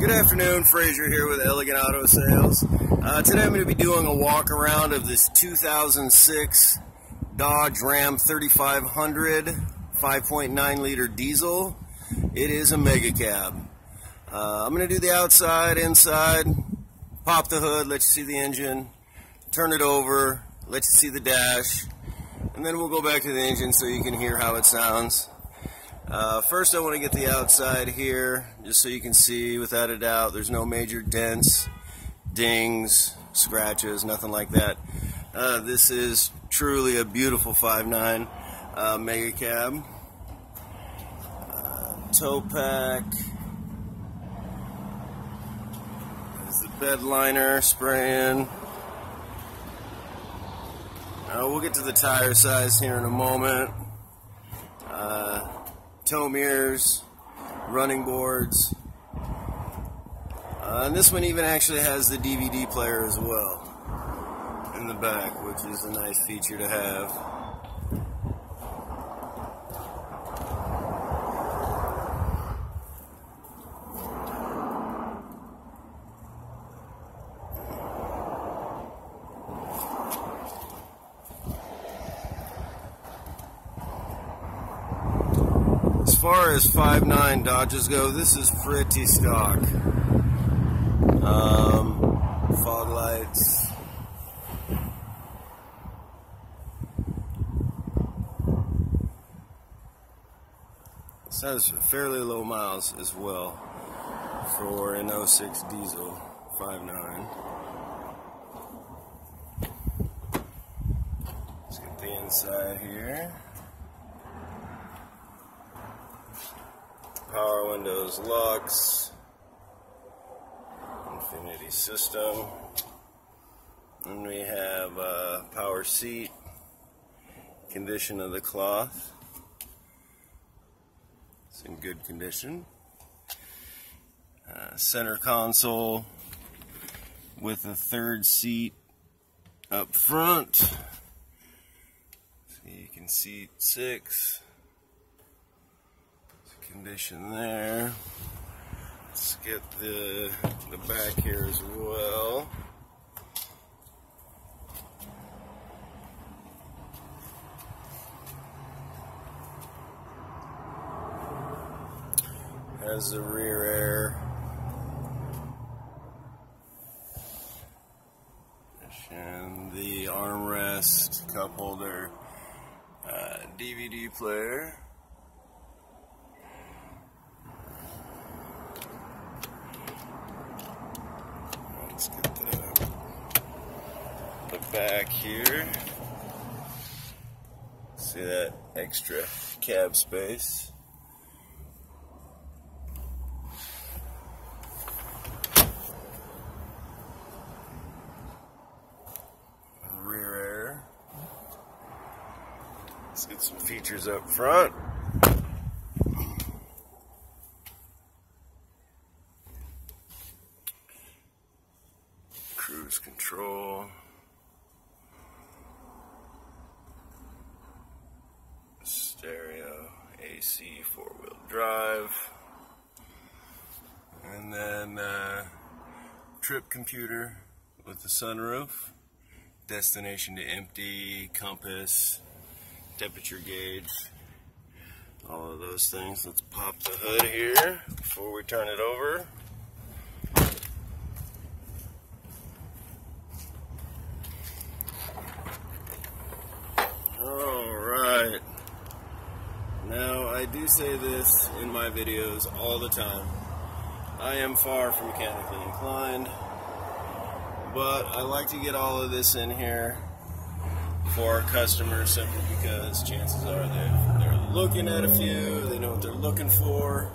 Good afternoon, Frazier here with Elegant Auto Sales. Uh, today I'm going to be doing a walk around of this 2006 Dodge Ram 3500 5.9 liter diesel. It is a mega cab. Uh, I'm going to do the outside, inside, pop the hood, let you see the engine, turn it over, let you see the dash, and then we'll go back to the engine so you can hear how it sounds. Uh, first I want to get the outside here just so you can see without a doubt there's no major dents, dings, scratches, nothing like that. Uh, this is truly a beautiful 5.9 uh, mega cab. Uh, pack. There's the bed liner spray-in. Uh, we'll get to the tire size here in a moment. Tow mirrors, running boards. Uh, and this one even actually has the DVD player as well in the back, which is a nice feature to have. Far as 5.9 Dodges go, this is pretty stock. Um, fog lights. This has fairly low miles as well for an 06 diesel 5.9. Let's get the inside here. Power windows locks Infinity system. And we have a power seat condition of the cloth. It's in good condition. Uh, center console with a third seat up front. So you can seat six condition there. Let's get the, the back here as well. Has the rear air. And the armrest, cup holder, uh, DVD player. Let's get the, the back here. See that extra cab space. Rear air. Let's get some features up front. cruise control. Stereo, AC, four wheel drive. And then uh, trip computer with the sunroof. Destination to empty, compass, temperature gauge, all of those things. Let's pop the hood here before we turn it over. Alright. Now, I do say this in my videos all the time. I am far from mechanically inclined, but I like to get all of this in here for our customers simply because chances are they're, looking at a few, they know what they're looking for,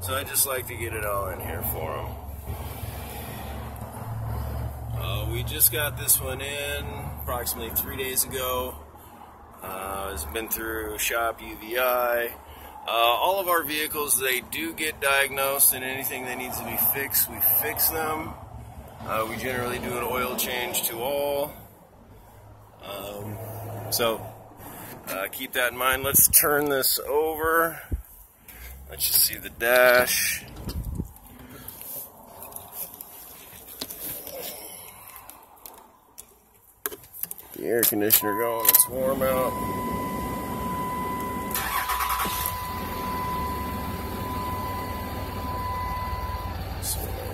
so I just like to get it all in here for them. Uh, we just got this one in approximately three days ago. Uh, it's been through shop UVI. Uh, all of our vehicles, they do get diagnosed and anything that needs to be fixed, we fix them. Uh, we generally do an oil change to all. Um, so uh, keep that in mind. Let's turn this over. Let's just see the dash. The air conditioner going, it's warm out.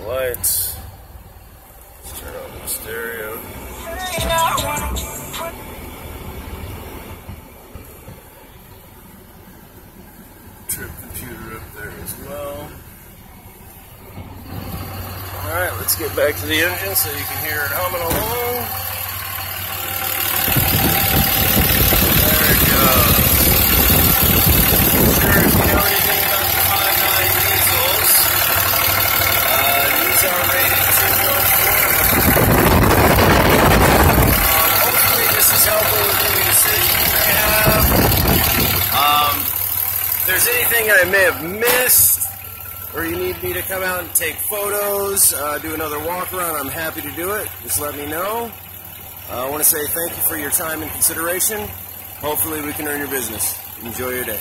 Lights. Let's turn on the stereo. Trip computer up there as well. Alright, let's get back to the engine so you can hear it humming along. There it goes. Sure, if you know anything about the 5.9 diesels, uh, these are rated 214. Um, hopefully this is helpful with any decision you may have. Um, if there's anything I may have missed, or you need me to come out and take photos, uh, do another walk around, I'm happy to do it. Just let me know. Uh, I want to say thank you for your time and consideration. Hopefully, we can earn your business. Enjoy your day.